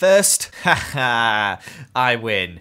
First, haha, I win.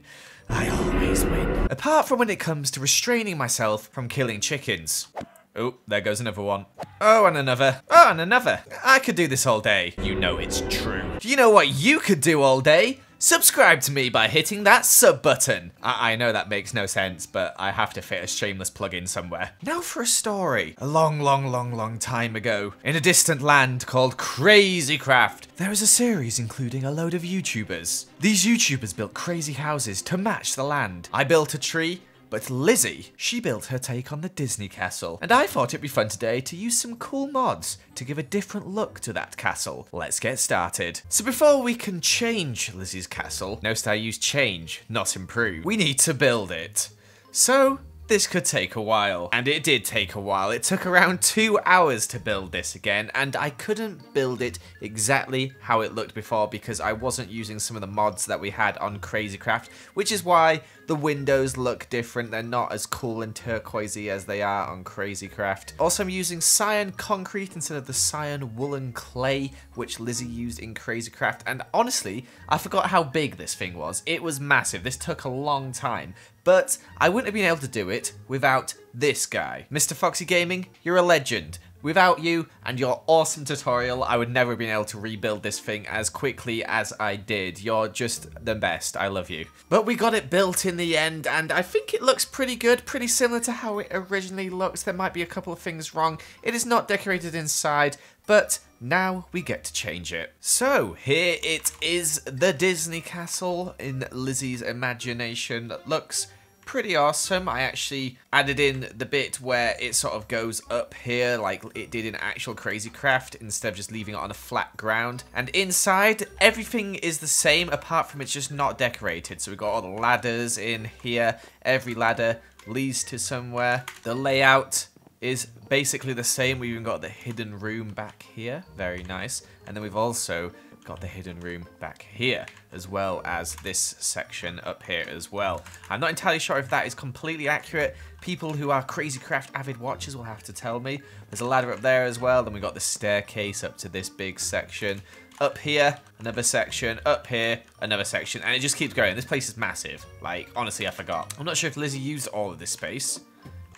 I always win. Apart from when it comes to restraining myself from killing chickens. Oh, there goes another one. Oh, and another. Oh, and another. I could do this all day. You know it's true. Do you know what you could do all day? Subscribe to me by hitting that sub button. I, I know that makes no sense, but I have to fit a shameless plug in somewhere. Now for a story. A long, long, long, long time ago, in a distant land called Crazy Craft, there was a series including a load of YouTubers. These YouTubers built crazy houses to match the land. I built a tree, but Lizzie, she built her take on the Disney castle. And I thought it'd be fun today to use some cool mods to give a different look to that castle. Let's get started. So before we can change Lizzie's castle, notice I use change, not improve, we need to build it. So this could take a while. And it did take a while. It took around two hours to build this again, and I couldn't build it exactly how it looked before because I wasn't using some of the mods that we had on Crazy Craft, which is why the windows look different. They're not as cool and turquoisey as they are on Crazy Craft. Also, I'm using cyan concrete instead of the cyan woolen clay, which Lizzie used in Crazy Craft. And honestly, I forgot how big this thing was. It was massive. This took a long time. But I wouldn't have been able to do it without this guy. Mr. Foxy Gaming, you're a legend. Without you and your awesome tutorial, I would never have been able to rebuild this thing as quickly as I did. You're just the best. I love you. But we got it built in the end, and I think it looks pretty good, pretty similar to how it originally looks. There might be a couple of things wrong. It is not decorated inside, but now we get to change it. So here it is, the Disney Castle in Lizzie's imagination. Looks pretty awesome. I actually added in the bit where it sort of goes up here like it did in actual Crazy Craft instead of just leaving it on a flat ground. And inside, everything is the same apart from it's just not decorated. So we've got all the ladders in here. Every ladder leads to somewhere. The layout is basically the same. We've even got the hidden room back here. Very nice. And then we've also got the hidden room back here, as well as this section up here as well. I'm not entirely sure if that is completely accurate. People who are Crazy Craft avid watchers will have to tell me. There's a ladder up there as well. Then we got the staircase up to this big section. Up here, another section. Up here, another section. And it just keeps going. This place is massive. Like, honestly, I forgot. I'm not sure if Lizzie used all of this space.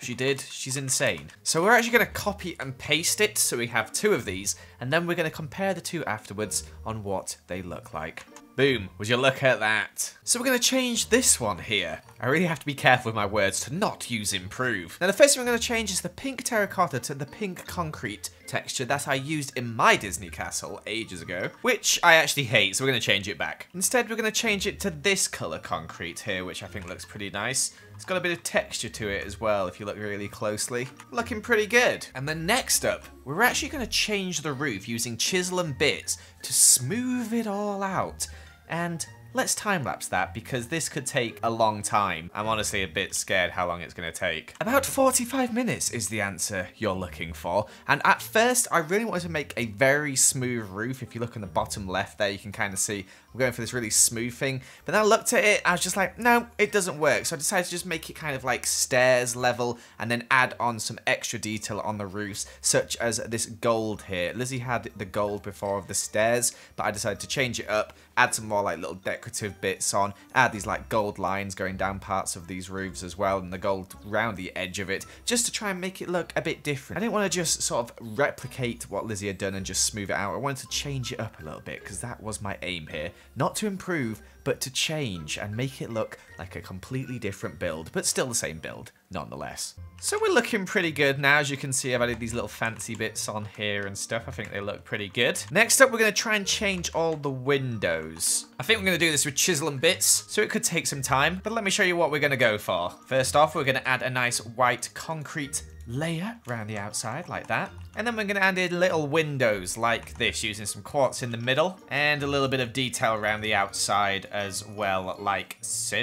She did. She's insane. So we're actually going to copy and paste it so we have two of these and then we're going to compare the two afterwards on what they look like. Boom, would you look at that? So we're going to change this one here. I really have to be careful with my words to not use improve. Now the first thing we're going to change is the pink terracotta to the pink concrete texture that I used in my Disney castle ages ago, which I actually hate, so we're going to change it back. Instead, we're going to change it to this colour concrete here, which I think looks pretty nice. It's got a bit of texture to it as well, if you look really closely. Looking pretty good. And then next up, we're actually to change the roof using chisel and bits to smooth it all out. And Let's time-lapse that because this could take a long time. I'm honestly a bit scared how long it's going to take. About 45 minutes is the answer you're looking for. And at first, I really wanted to make a very smooth roof. If you look in the bottom left there, you can kind of see I'm going for this really smooth thing. But then I looked at it, I was just like, no, it doesn't work. So I decided to just make it kind of like stairs level and then add on some extra detail on the roofs, such as this gold here. Lizzie had the gold before of the stairs, but I decided to change it up, add some more like little decorative bits on, add these like gold lines going down parts of these roofs as well, and the gold round the edge of it, just to try and make it look a bit different. I didn't want to just sort of replicate what Lizzie had done and just smooth it out. I wanted to change it up a little bit because that was my aim here. Not to improve, but to change and make it look like a completely different build, but still the same build, nonetheless. So we're looking pretty good now. As you can see, I've added these little fancy bits on here and stuff. I think they look pretty good. Next up, we're going to try and change all the windows. I think we're going to do this with chisel and bits, so it could take some time, but let me show you what we're going to go for. First off, we're going to add a nice white concrete layer around the outside like that. And then we're going to add in little windows like this using some quartz in the middle and a little bit of detail around the outside as well like so.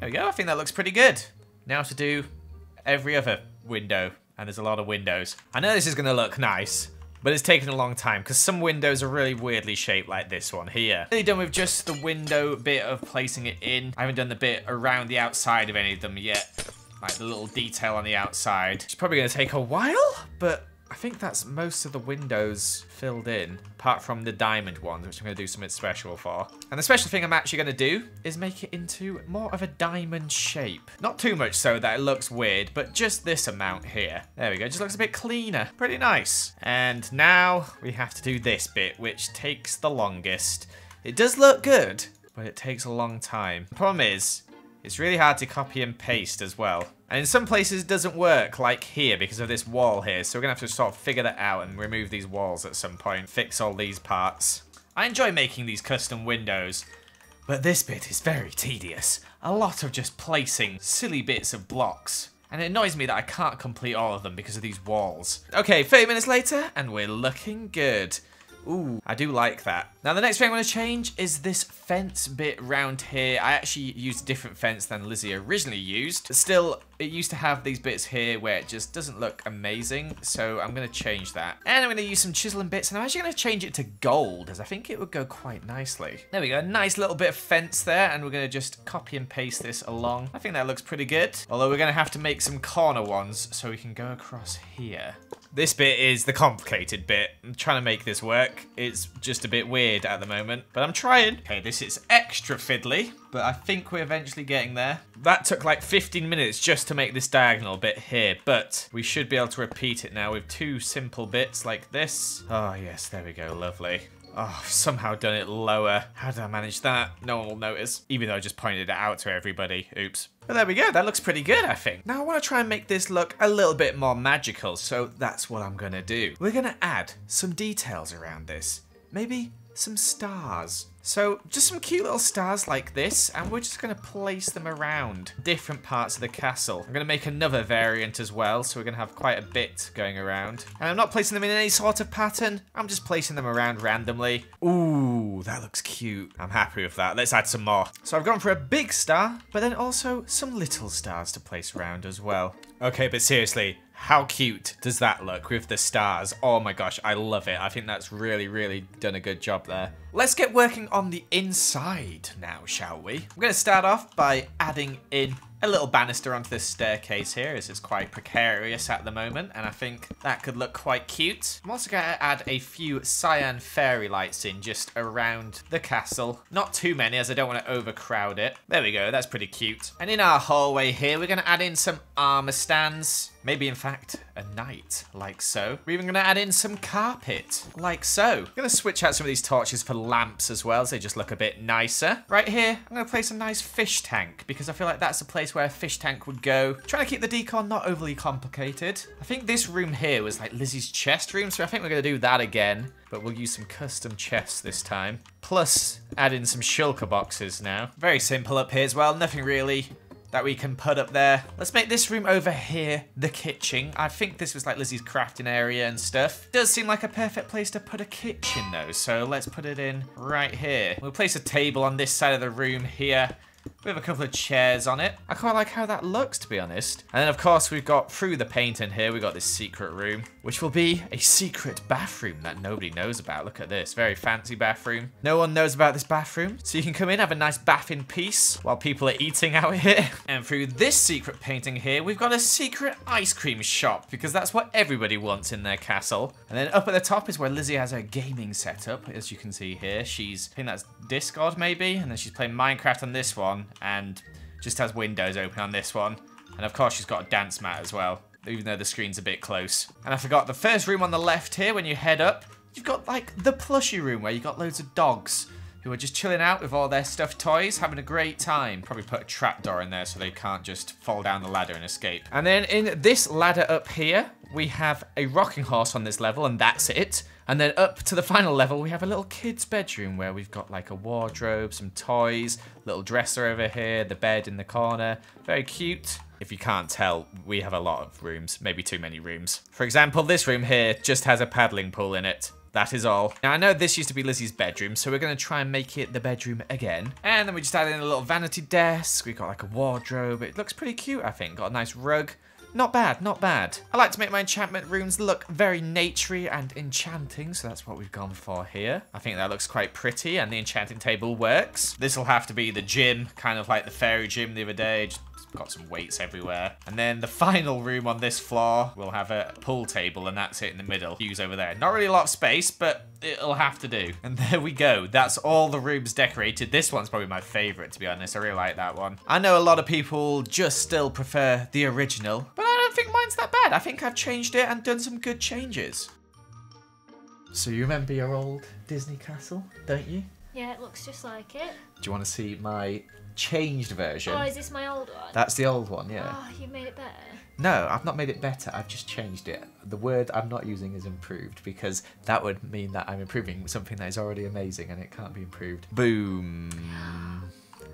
There we go. I think that looks pretty good. Now to do every other window and there's a lot of windows. I know this is going to look nice. But it's taken a long time because some windows are really weirdly shaped like this one here. Really done with just the window bit of placing it in. I haven't done the bit around the outside of any of them yet like the little detail on the outside. It's probably to take a while, but I think that's most of the windows filled in, apart from the diamond ones, which I'm going to do something special for. And the special thing I'm actually going to do is make it into more of a diamond shape. Not too much so that it looks weird, but just this amount here. There we go, just looks a bit cleaner. Pretty nice. And now we have to do this bit, which takes the longest. It does look good, but it takes a long time. The problem is, it's really hard to copy and paste as well. And in some places it doesn't work, like here, because of this wall here. So we're going to have to sort of figure that out and remove these walls at some point. Fix all these parts. I enjoy making these custom windows. But this bit is very tedious. A lot of just placing silly bits of blocks. And it annoys me that I can't complete all of them because of these walls. Okay, 30 minutes later, and we're looking good. Ooh, I do like that. Now the next thing I'm to change is this fence bit round here. I actually used a different fence than Lizzie originally used. Still, it used to have these bits here where it just doesn't look amazing. So I'm going to change that. And I'm to use some chiseling bits. And I'm actually to change it to gold as I think it would go quite nicely. There we go. Nice little bit of fence there. And we're going to just copy and paste this along. I think that looks pretty good. Although we're going to have to make some corner ones so we can go across here. This bit is the complicated bit. I'm trying to make this work. It's just a bit weird at the moment, but I'm trying. Okay, this is extra fiddly, but I think we're eventually getting there. That took like 15 minutes just to make this diagonal bit here, but we should be able to repeat it now with two simple bits like this. Oh yes, there we go, lovely. Oh, I've somehow done it lower. How did I manage that? No one will notice, even though I just pointed it out to everybody. Oops. But there we go, that looks pretty good, I think. Now I want to try and make this look a little bit more magical, so that's what I'm to do. We're to add some details around this. Maybe some stars. So just some cute little stars like this, and we're just going to place them around different parts of the castle. I'm going to make another variant as well, so we're going to have quite a bit going around. And I'm not placing them in any sort of pattern, I'm just placing them around randomly. Ooh, that looks cute. I'm happy with that. Let's add some more. So I've gone for a big star, but then also some little stars to place around as well. Okay, but seriously, how cute does that look with the stars? Oh my gosh, I love it. I think that's really, really done a good job there. Let's get working on the inside now, shall we? I'm going to start off by adding in a little banister onto this staircase here as it's quite precarious at the moment and I think that could look quite cute. I'm also going to add a few cyan fairy lights in just around the castle. Not too many as I don't want to overcrowd it. There we go, that's pretty cute. And in our hallway here we're going to add in some armor stands. Maybe in fact a knight like so. We're even going to add in some carpet like so. I'm going to switch out some of these torches for lamps as well so they just look a bit nicer. Right here I'm to place a nice fish tank because I feel like that's a place where a fish tank would go. Trying to keep the decor not overly complicated. I think this room here was like Lizzie's chest room, so I think we're to do that again. But we'll use some custom chests this time. Plus, add in some shulker boxes now. Very simple up here as well, nothing really that we can put up there. Let's make this room over here the kitchen. I think this was like Lizzie's crafting area and stuff. Does seem like a perfect place to put a kitchen though, so let's put it in right here. We'll place a table on this side of the room here. We have a couple of chairs on it. I quite like how that looks, to be honest. And then, of course, we've got, through the paint in here, we've got this secret room, which will be a secret bathroom that nobody knows about. Look at this. Very fancy bathroom. No one knows about this bathroom. So you can come in, have a nice bath in peace while people are eating out here. And through this secret painting here, we've got a secret ice cream shop, because that's what everybody wants in their castle. And then up at the top is where Lizzie has her gaming setup, as you can see here. She's, I think that's Discord, maybe? And then she's playing Minecraft on this one and just has windows open on this one. And of course she's got a dance mat as well, even though the screen's a bit close. And I forgot the first room on the left here, when you head up, you've got like the plushy room where you've got loads of dogs who are just chilling out with all their stuffed toys, having a great time. Probably put a trapdoor in there so they can't just fall down the ladder and escape. And then in this ladder up here, we have a rocking horse on this level, and that's it. And then up to the final level, we have a little kid's bedroom where we've got like a wardrobe, some toys, little dresser over here, the bed in the corner. Very cute. If you can't tell, we have a lot of rooms, maybe too many rooms. For example, this room here just has a paddling pool in it. That is all. Now, I know this used to be Lizzie's bedroom, so we're going to try and make it the bedroom again. And then we just add in a little vanity desk. We've got like a wardrobe. It looks pretty cute, I think. Got a nice rug. Not bad, not bad. I like to make my enchantment rooms look very naturey and enchanting, so that's what we've gone for here. I think that looks quite pretty, and the enchanting table works. This will have to be the gym, kind of like the fairy gym the other day, just got some weights everywhere. And then the final room on this floor will have a pool table and that's it in the middle. Use over there. Not really a lot of space, but it'll have to do. And there we go. That's all the rooms decorated. This one's probably my favorite, to be honest. I really like that one. I know a lot of people just still prefer the original, but I don't think mine's that bad. I think I've changed it and done some good changes. So you remember your old Disney castle, don't you? Yeah, it looks just like it. Do you want to see my changed version? Oh, is this my old one? That's the old one, yeah. Oh, you made it better. No, I've not made it better. I've just changed it. The word I'm not using is improved because that would mean that I'm improving something that is already amazing and it can't be improved. Boom.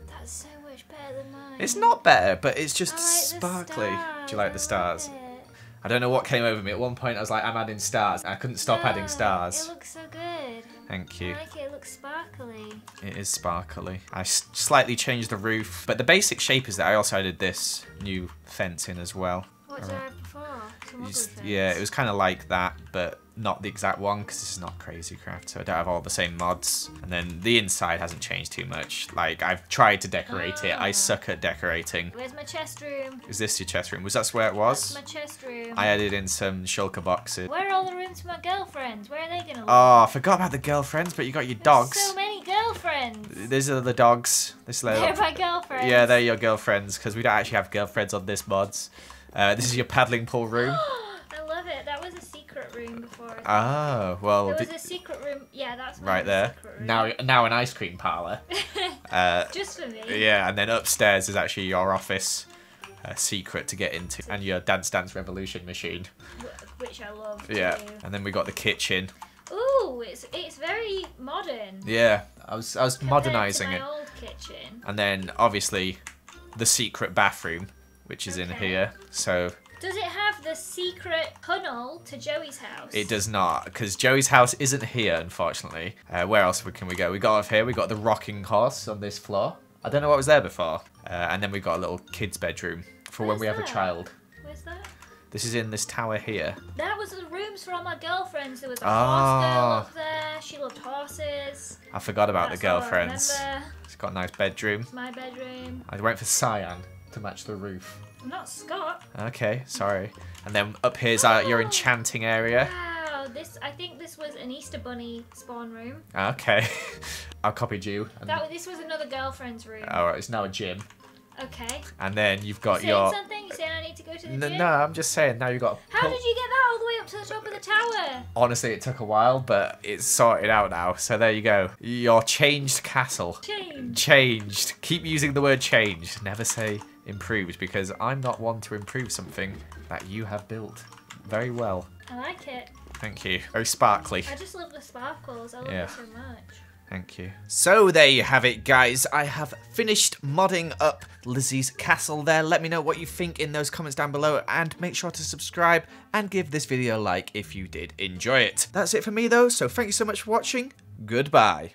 That's so much better than mine. It's not better, but it's just like sparkly. Do you like the stars? I don't know what came over me. At one point, I was like, I'm adding stars. I couldn't stop adding stars. It looks so good. Thank I you. like it. It looks sparkly. It is sparkly. I s- slightly changed the roof, but the basic shape is that I also added this new fence in as well. What did uh, I have before? Just- yeah, it was kind of like that, but not the exact one because this is not Crazy Craft, so I don't have all the same mods. And then the inside hasn't changed too much. Like I've tried to decorate it. I Ah. suck at decorating. Where's my chest room? Is this your chest room? Was that where it That's was? my chest room. I added in some shulker boxes. Where are all the rooms for my girlfriends? Where are they gonna live? Oh, I forgot about the girlfriends, but you got your There's dogs. So many girlfriends. These are the dogs. This They're my girlfriends. Yeah, they're your girlfriends because we don't actually have girlfriends on this mods. Uh, this is your paddling pool room. I love it. That was a secret room before. Oh, well, there was di- a secret room. Yeah, that's right there. Now, now an ice cream parlor. Uh, Just for me. yeah, and then upstairs is actually your office. A secret to get into, and your Dance Dance Revolution machine. Which I love. Yeah, Too. and then we got the kitchen. Ooh, it's it's very modern. Yeah, I was I was compared to modernizing my it, old kitchen. and then obviously the secret bathroom, which is in here. So Does it have the secret tunnel to Joey's house? It does not, because Joey's house isn't here, unfortunately. Uh, where else can we go? We got off here. We got the rocking horse on this floor. I don't know what was there before. Uh, and then we got a little kid's bedroom for when Where's we have a child. Where's that? This is in this tower here. That was the rooms for all my girlfriends. There was a Ah. horse girl up there. She loved horses. I forgot about That's the girlfriends. It's got a nice bedroom. It's my bedroom. I went for cyan to match the roof. I'm not Scott. Okay, sorry. And then up here's our, your Oh. enchanting area. Wow, this I think this was an Easter bunny spawn room. Ah, okay. I copied you. And, That this was another girlfriend's room. Alright, it's now a gym. Okay. And then you've You got saying your... something? You saying I need to go to the gym? no, I'm just saying, now you've got... How did you get that all the way up to the top of the tower? Honestly, it took a while, but it's sorted out now. So there you go. Your changed castle. Change. Changed. Keep using the word changed. Never say improved because I'm not one to improve something that you have built very well. I like it. Thank you. Very sparkly. I just love the sparkles. I love Yeah. it so much. Thank you. So there you have it, guys. I have finished modding up Lizzie's castle there. Let me know what you think in those comments down below and make sure to subscribe and give this video a like if you did enjoy it. That's it for me though, so thank you so much for watching. Goodbye.